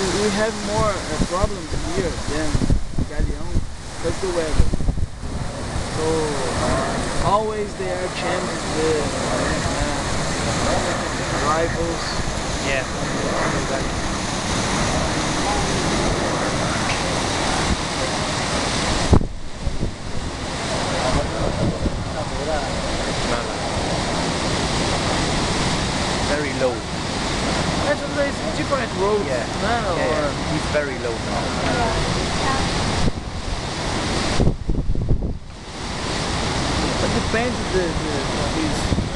have more uh, problems here than Galeão because the weather. So uh, always there are changes the uh, rivals. Yeah. Very low. Actually, it's different roads. Yeah. No, Yeah, or- yeah. He's very low now. It depends the, the, his